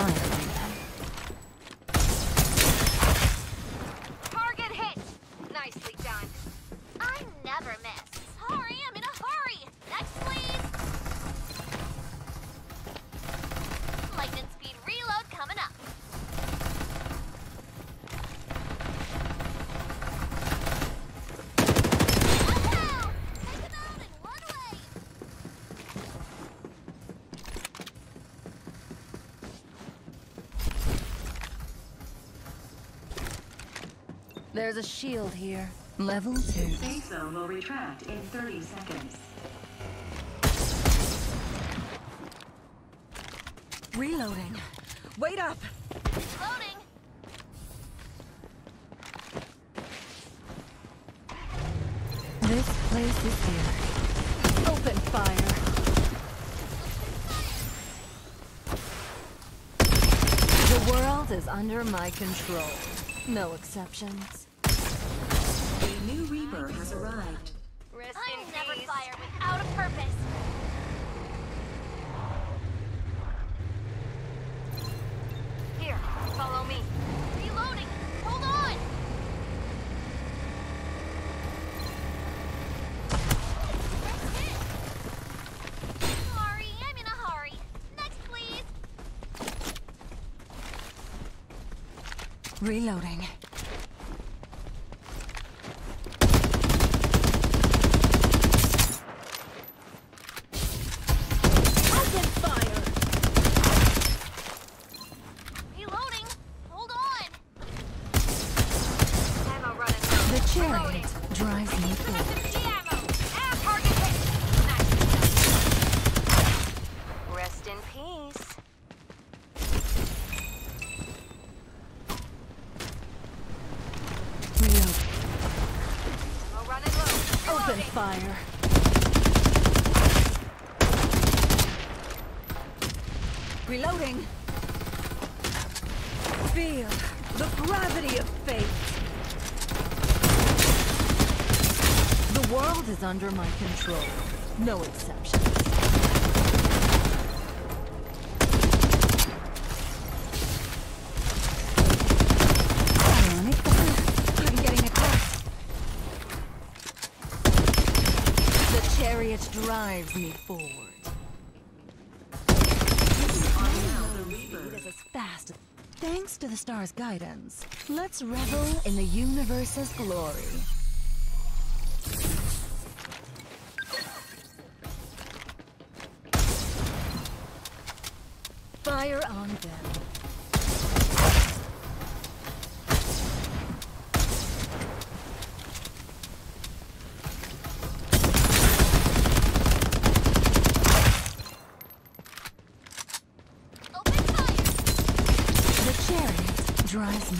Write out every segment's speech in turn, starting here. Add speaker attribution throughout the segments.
Speaker 1: fire There's a shield here. Level two.
Speaker 2: Safe zone will retract in 30 seconds.
Speaker 1: Reloading. Wait up!
Speaker 3: Loading.
Speaker 1: This place is here. Open fire. The world is under my control. No exceptions.
Speaker 2: A new Reaper has arrived.
Speaker 4: Rest
Speaker 3: I
Speaker 4: in
Speaker 3: never
Speaker 4: peace.
Speaker 3: fire without a purpose.
Speaker 4: Here, follow me.
Speaker 3: Reloading. Hold on. Sorry, I'm in a hurry. Next, please.
Speaker 1: Reloading. Open fire!
Speaker 3: Reloading. Hold on.
Speaker 4: Ammo running low.
Speaker 1: The chariot drives me forward.
Speaker 3: SMG ammo.
Speaker 4: Ah, target hit! Nicely done. Rest in peace.
Speaker 1: Reload.
Speaker 4: Ammo running low.
Speaker 1: Open
Speaker 4: Reloading.
Speaker 1: Fire. Reloading. Feel the gravity of fate. The world is under my control. No exceptions. Chariot drives me forward. It fast. Thanks to the star's guidance, let's revel in the universe's glory. Fire on them.
Speaker 3: Open fire.
Speaker 1: The chariot drives me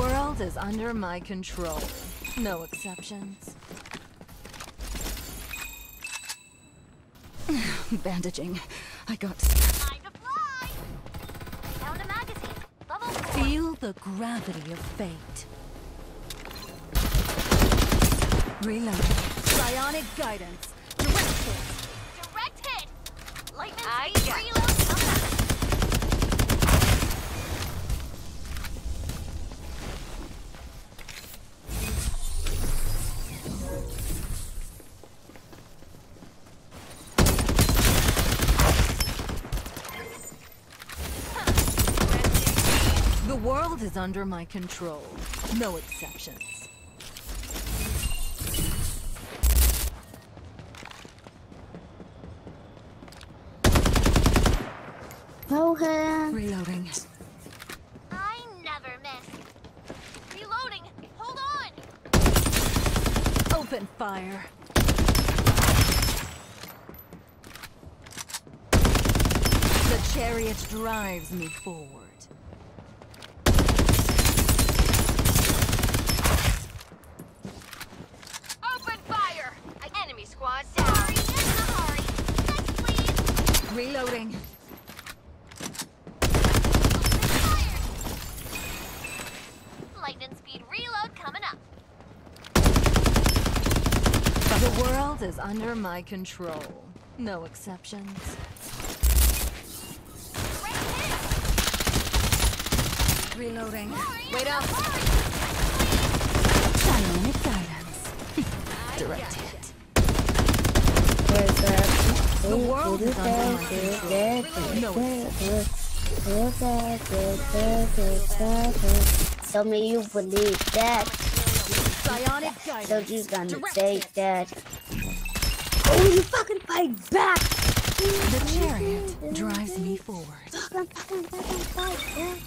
Speaker 1: world is under my control. No exceptions. Bandaging. I got. Feel the gravity of fate. Reload. Psionic guidance. Direct hit.
Speaker 3: Direct hit. Lightning
Speaker 4: I
Speaker 3: reload
Speaker 1: world is under my control. No exceptions.
Speaker 5: Okay.
Speaker 1: Reloading.
Speaker 3: I never miss. Reloading. Hold on.
Speaker 1: Open fire. The chariot drives me forward.
Speaker 4: Open fire! Enemy squad down.
Speaker 3: Sorry, I'm in a hurry. Next, please.
Speaker 1: Reloading.
Speaker 3: Lightning speed reload coming up.
Speaker 1: The world is under my control. No exceptions. Reloading. Wait up.
Speaker 3: hurry.
Speaker 1: Psionic guidance. The world is under my control.
Speaker 5: Tell me you believe that.
Speaker 1: Guidance.
Speaker 5: you gonna take that. Oh, you fucking fight back!
Speaker 1: The chariot drives me forward.
Speaker 5: Fucking, fucking, fucking fight back.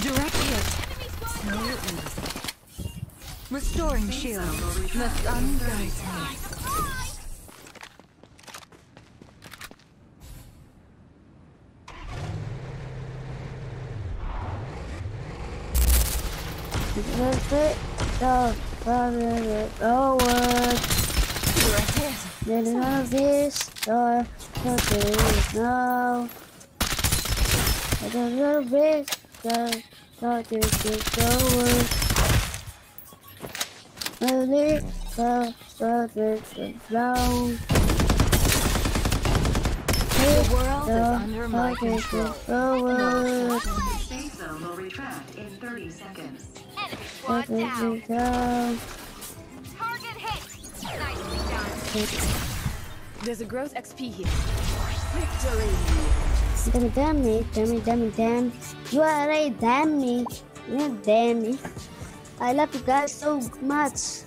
Speaker 1: Direct hit. So easy. Restoring shield. The sun guides me.
Speaker 5: That's it. Forward.
Speaker 1: Direct hit.
Speaker 5: Then of this or nothing now. I don't know this, so not to get forward. Only so so this down.
Speaker 1: The world is under my control.
Speaker 5: Forward.
Speaker 2: Safe zone will retract in 30 seconds.
Speaker 4: Enemy squad
Speaker 5: down.
Speaker 4: Target hit. Nicely done.
Speaker 1: There's a growth XP here.
Speaker 5: Damn it, damn me, damn me, damn me, damn. You are a damn me. You damn me. I love you guys so much.